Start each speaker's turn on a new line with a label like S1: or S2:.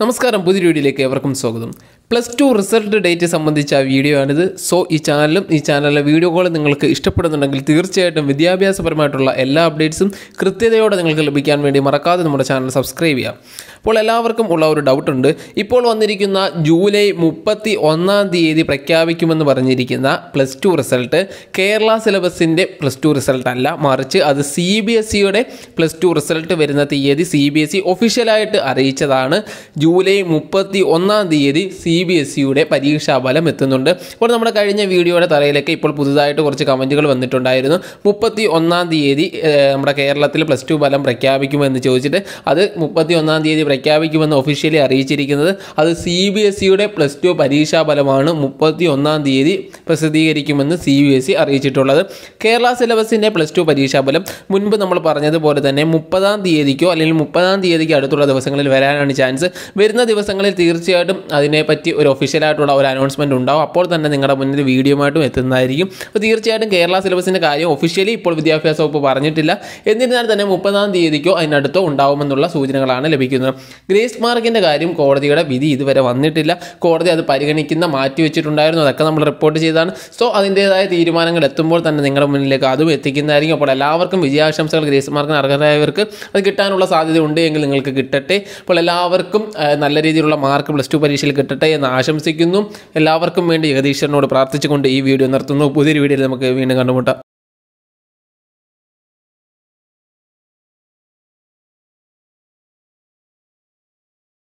S1: നമസ്കാരം പുതിയ വീഡിയോയിലേക്ക് ഏവർക്കും സ്വാഗതം. പ്ലസ് ടു റിസൾട്ട് ഡേറ്റ് സംബന്ധിച്ച വീഡിയോ ആണിത്. സോ ഈ ചാനലും ഈ ചാനലിലെ വീഡിയോകളും നിങ്ങൾക്ക് ഇഷ്ടപ്പെടുന്നുണ്ടെങ്കിൽ തീർച്ചയായിട്ടും വിദ്യാഭ്യാസപരമായിട്ടുള്ള എല്ലാ അപ്ഡേറ്റ്സും കൃത്യതയോടെ നിങ്ങൾക്ക് ലഭിക്കാൻ വേണ്ടി മറക്കാതെ നമ്മുടെ ചാനൽ സബ്സ്ക്രൈബ് ചെയ്യാം അപ്പോൾ എല്ലാവർക്കും ഉള്ള ഒരു ഡൗട്ട് ഉണ്ട്. ഇപ്പോൾ വന്നിരിക്കുന്ന ജൂലൈ മുപ്പത്തി ഒന്നാം തീയതി പ്രഖ്യാപിക്കുമെന്ന് പറഞ്ഞിരിക്കുന്ന പ്ലസ് ടു റിസൾട്ട് കേരള സിലബസിന്റെ പ്ലസ് ടു റിസൾട്ട് അല്ല. മറിച്ച് അത് സി ബി എസ് സിയുടെ പ്ലസ് ടു റിസൾട്ട് വരുന്ന തീയതി സി ബി എസ് സി ഒഫീഷ്യലായിട്ട് അറിയിച്ചതാണ്. ജൂലൈ മുപ്പത്തി ഒന്നാം തീയതി സി ബി എസ് സിയുടെ പരീക്ഷാഫലം എത്തുന്നുണ്ട്. അപ്പോൾ നമ്മുടെ കഴിഞ്ഞ വീഡിയോയുടെ തറയിലേക്ക് ഇപ്പോൾ പുതുതായിട്ട് കുറച്ച് കമന്റുകൾ വന്നിട്ടുണ്ടായിരുന്നു. മുപ്പത്തി ഒന്നാം തീയതി നമ്മുടെ കേരളത്തിൽ പ്ലസ് ടു ഫലം പ്രഖ്യാപിക്കുമെന്ന് ചോദിച്ചിട്ട് അത് മുപ്പത്തി ഒന്നാം തീയതി പ്രഖ്യാപിക്കുമെന്ന് ഒഫീഷ്യലി അറിയിച്ചിരിക്കുന്നത്. അത് സി ബി എസ് സിയുടെ പ്ലസ് ടു പരീക്ഷാ ഫലമാണ് മുപ്പത്തി ഒന്നാം തീയതി പ്രസിദ്ധീകരിക്കുമെന്ന് സി ബി എസ് സി അറിയിച്ചിട്ടുള്ളത്. കേരള സിലബസിന്റെ പ്ലസ് ടു പരീക്ഷാ ഫലം മുൻപ് നമ്മൾ പറഞ്ഞതുപോലെ തന്നെ മുപ്പതാം തീയതിക്കോ അല്ലെങ്കിൽ മുപ്പതാം തീയതിക്ക് അടുത്തുള്ള ദിവസങ്ങളിൽ വരാനാണ് ചാൻസ്. വരുന്ന ദിവസങ്ങളിൽ തീർച്ചയായിട്ടും അതിനെപ്പറ്റി ഒരു ഒഫീഷ്യലായിട്ടുള്ള ഒരു അനൗൺസ്മെന്റ് ഉണ്ടാവും. അപ്പോൾ തന്നെ നിങ്ങളുടെ മുന്നിൽ വീഡിയോയുമായിട്ടും എത്തുന്നതായിരിക്കും. അപ്പോൾ തീർച്ചയായിട്ടും കേരള സിലബസിന്റെ കാര്യം ഒഫീഷ്യലി ഇപ്പോൾ വിദ്യാഭ്യാസ വകുപ്പ് പറഞ്ഞിട്ടില്ല. എന്നിരുന്നാൽ തന്നെ മുപ്പതാം തീയതിക്കോ അതിനടുത്തോ ഉണ്ടാവുമെന്നുള്ള സൂചനകളാണ് ലഭിക്കുന്നത്. ഗ്രേസ് മാർക്കിന്റെ കാര്യം കോടതിയുടെ വിധി ഇതുവരെ വന്നിട്ടില്ല. കോടതി അത് പരിഗണിക്കുന്ന മാറ്റി വെച്ചിട്ടുണ്ടായിരുന്നു. അതൊക്കെ നമ്മൾ റിപ്പോർട്ട് ചെയ്താണ് സോ അതിന്റേതായ തീരുമാനങ്ങൾ എത്തുമ്പോൾ തന്നെ നിങ്ങളുടെ മുന്നിലേക്ക് അതും എത്തിക്കുന്നതായിരിക്കും. അപ്പോൾ എല്ലാവർക്കും വിജയാശംസകൾ. ഗ്രേസ് മാർക്കിന് അർഹരായവർക്ക് അത് കിട്ടാനുള്ള സാധ്യത ഉണ്ട് എങ്കിൽ നിങ്ങൾക്ക് കിട്ടട്ടെ. അപ്പോൾ എല്ലാവർക്കും നല്ല രീതിയിലുള്ള മാർക്ക് പ്ലസ് ടു പരീക്ഷയിൽ കിട്ടട്ടെ എന്ന് ആശംസിക്കുന്നു. എല്ലാവർക്കും വേണ്ടി ജഗദീശ്വരനോട് പ്രാർത്ഥിച്ചുകൊണ്ട് ഈ വീഡിയോ നിർത്തുന്നു. പുതിയൊരു വീഡിയോയിൽ നമുക്ക് വീണ്ടും കണ്ടുമുട്ടാം.